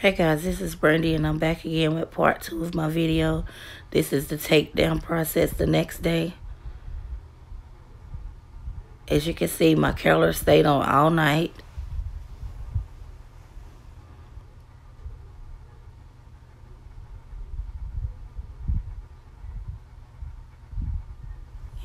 Hey guys, this is Brandy and I'm back again with part two of my video. This is the takedown process the next day. As you can see, my curler stayed on all night.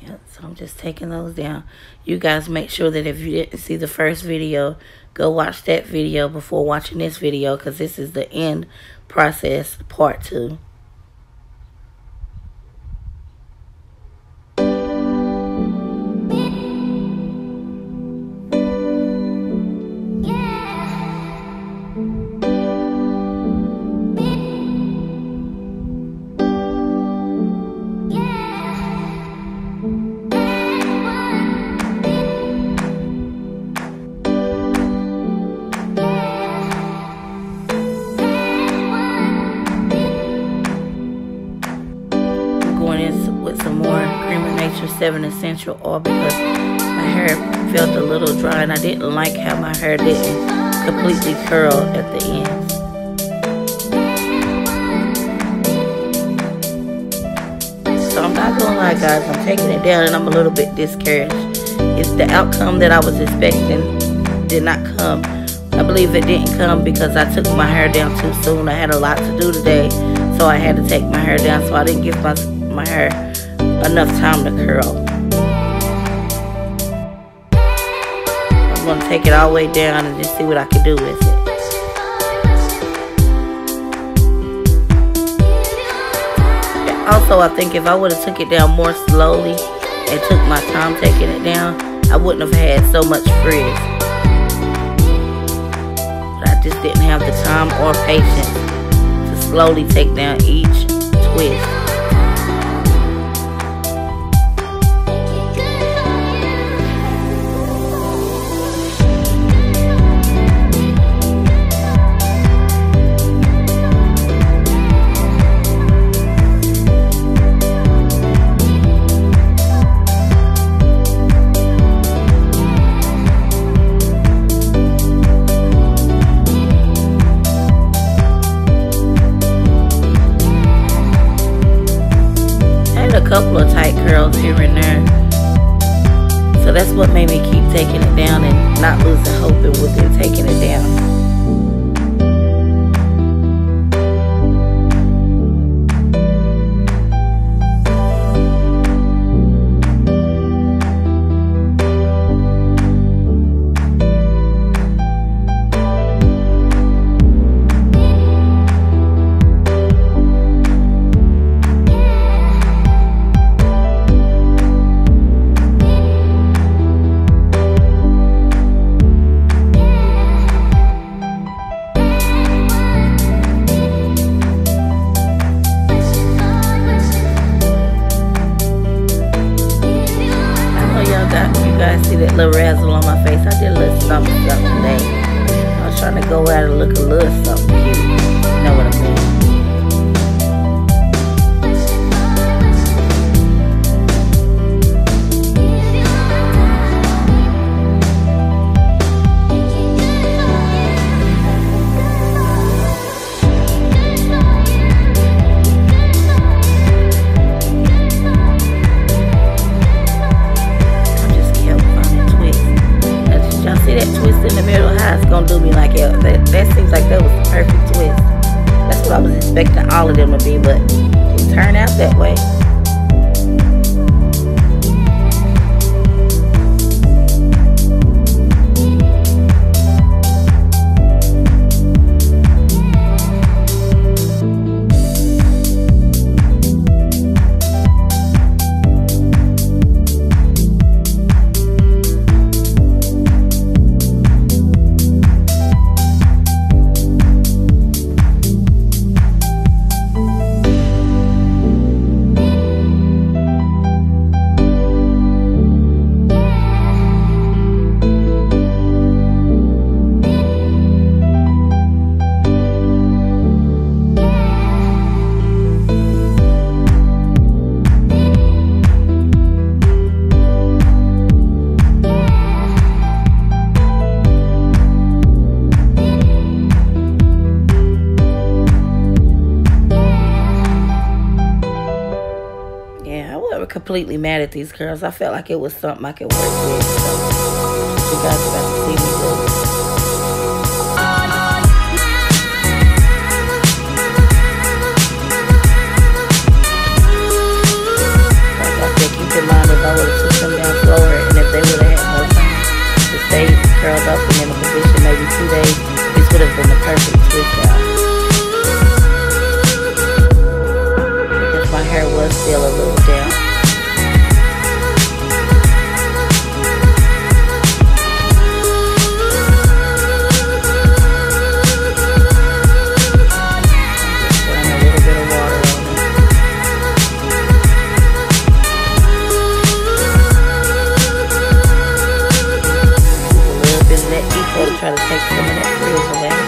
Yeah, so I'm just taking those down. You guys make sure that if you didn't see the first video, go watch that video before watching this video because this is the end process part two. With some more Creme of Nature 7 Essential Oil because my hair felt a little dry and I didn't like how my hair didn't completely curl at the end. So I'm not gonna lie guys, I'm taking it down and I'm a little bit discouraged. It's the outcome that I was expecting did not come. I believe it didn't come because I took my hair down too soon. I had a lot to do today, so I had to take my hair down so I didn't give my, my hair enough time to curl. I'm going to take it all the way down and just see what I can do with it. Also, I think if I would have took it down more slowly and took my time taking it down, I wouldn't have had so much frizz. But I just didn't have the time or patience to slowly take down each twist. Couple of tight curls here and there. So that's what made me keep taking it down and not losing hope in taking it down. Guys see that little razzle on my face. I did a little something, something today. I was trying to go out and look a little something cute. You know what I mean? Expecting all of them to be, but it turned out that way. Completely mad at these girls. I felt like it was something I could work with. So you guys about to see me do. I down and if they would have had more time curled up in position maybe two days, this would have been the perfect. Because my hair was still a little down. Some of that frizz away.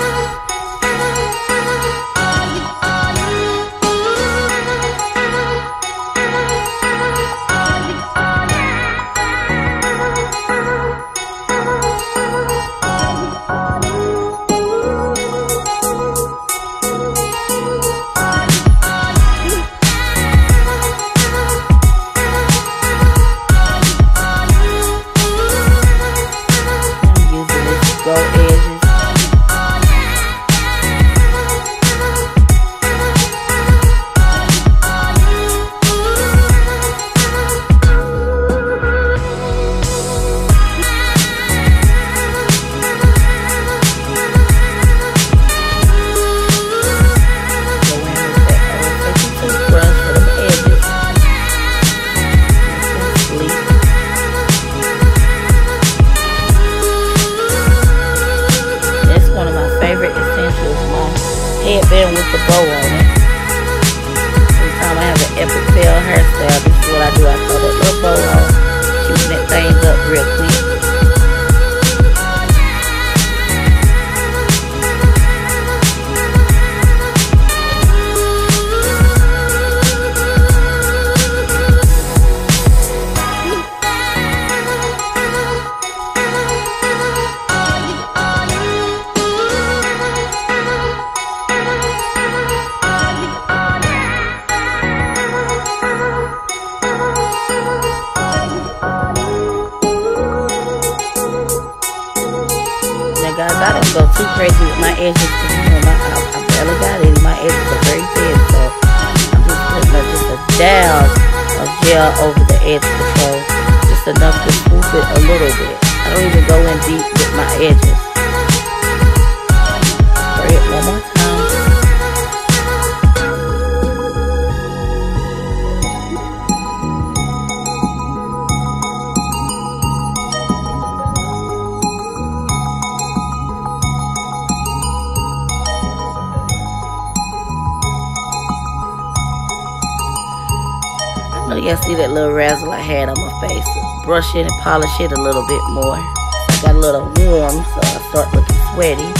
The bow on it. Guys, I don't go too crazy with my edges you know my, I, I barely got any. My edges are very thin, so I'm just putting up just a dab of gel over the edge control. Just enough to swoop it a little bit. I don't even go in deep with my edges. I know y'all see that little razzle I had on my face. Brush it and polish it a little bit more. I got a little warm, so I start looking sweaty.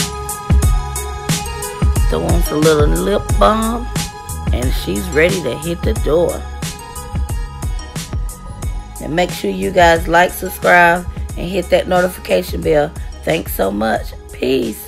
Throw on some little lip balm, and she's ready to hit the door. And make sure you guys like, subscribe, and hit that notification bell. Thanks so much. Peace.